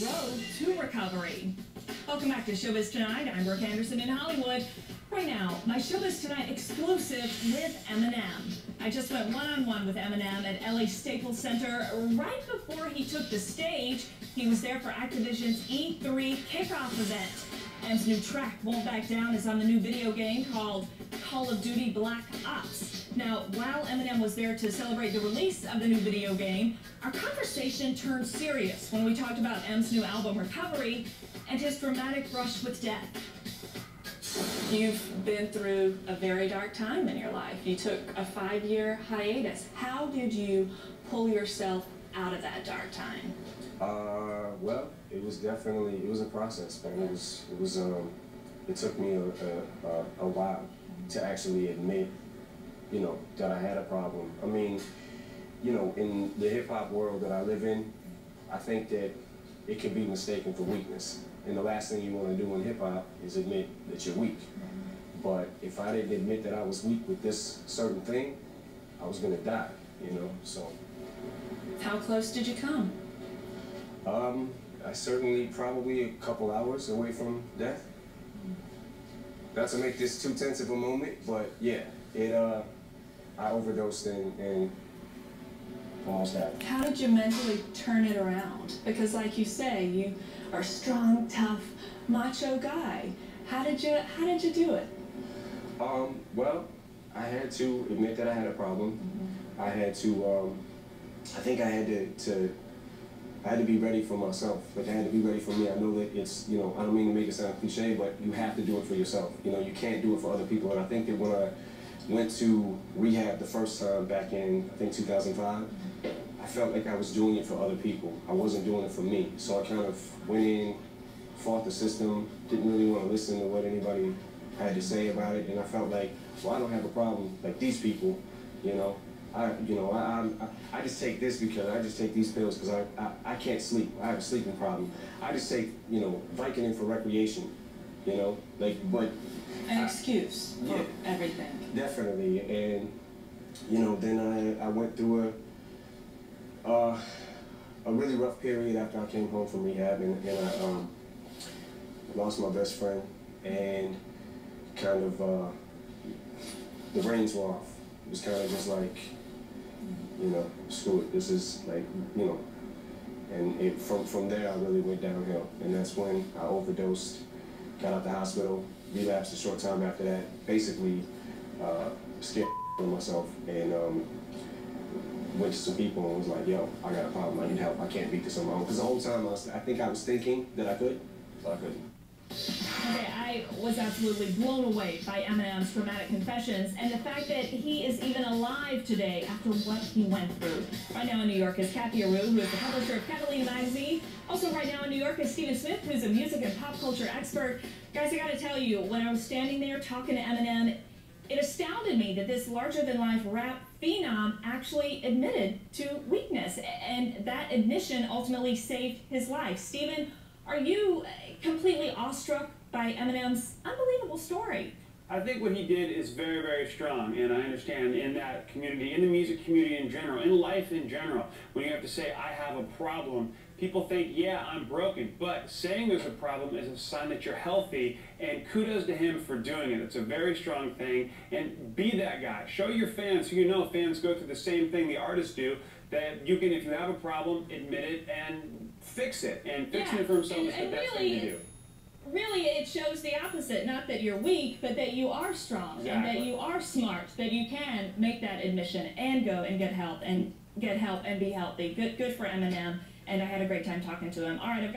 road to recovery. Welcome back to Showbiz Tonight. I'm Brooke Anderson in Hollywood. Right now, my Showbiz Tonight exclusive with Eminem. I just went one-on-one with Eminem at LA Staples Center right before he took the stage. He was there for Activision's E3 kickoff event. Em's new track, Won't Back Down, is on the new video game called Call of Duty Black Ops. Now, while Eminem was there to celebrate the release of the new video game, our conversation turned serious when we talked about Em's new album, Recovery, and his dramatic brush with death. You've been through a very dark time in your life. You took a five-year hiatus. How did you pull yourself out of that dark time? Uh, well, it was definitely it was a process, man. It was it was um, it took me a, a, a while to actually admit, you know, that I had a problem. I mean, you know, in the hip hop world that I live in, I think that it can be mistaken for weakness. And the last thing you want to do in hip hop is admit that you're weak. But if I didn't admit that I was weak with this certain thing, I was gonna die, you know. So. How close did you come? Um, I certainly probably a couple hours away from death. Not to make this too tense of a moment, but yeah, it uh, I overdosed and, and almost died. How did you mentally turn it around? Because like you say, you are a strong, tough, macho guy. How did you how did you do it? Um, well, I had to admit that I had a problem. Mm -hmm. I had to um, I think I had to, to I had to be ready for myself. Like I had to be ready for me. I know that it's, you know, I don't mean to make it sound cliche, but you have to do it for yourself. You know, you can't do it for other people. And I think that when I went to rehab the first time back in, I think 2005, I felt like I was doing it for other people. I wasn't doing it for me. So I kind of went in, fought the system, didn't really want to listen to what anybody had to say about it. And I felt like, well, I don't have a problem like these people, you know. I, you know, I, I, I just take this because I just take these pills because I, I, I can't sleep. I have a sleeping problem. I just take, you know, Vicodin for recreation, you know, like, but. An I, excuse for yeah, everything. Definitely. And, you know, then I, I went through a, uh, a really rough period after I came home from rehab and, and I um, lost my best friend and kind of, uh, the reins were off. It was kind of just like, you know, screw it. This is like, you know, and it, from from there I really went downhill, and that's when I overdosed, got out the hospital, relapsed a short time after that. Basically, uh, scared myself and um, went to some people and was like, "Yo, I got a problem. I need help. I can't beat this on my own." Because the whole time I, was, I think I was thinking that I could, but I couldn't. Okay, I was absolutely blown away by Eminem's dramatic confessions and the fact that he is even alive today after what he went through. Right now in New York is Kathy Areu, who is the publisher of Catalina Magazine. Also right now in New York is Stephen Smith, who's a music and pop culture expert. Guys, I gotta tell you, when I was standing there talking to Eminem, it astounded me that this larger-than-life rap phenom actually admitted to weakness, and that admission ultimately saved his life. Stephen, are you uh, completely awestruck by Eminem's unbelievable story? I think what he did is very, very strong, and I understand in that community, in the music community in general, in life in general, when you have to say, I have a problem, people think, yeah, I'm broken, but saying there's a problem is a sign that you're healthy, and kudos to him for doing it. It's a very strong thing, and be that guy. Show your fans, who you know fans go through the same thing the artists do, that you can, if you have a problem, admit it and fix it, and fixing yeah. it for himself and, is the best really, thing to do really it shows the opposite not that you're weak but that you are strong exactly. and that you are smart that you can make that admission and go and get help and get help and be healthy good good for eminem and i had a great time talking to him all right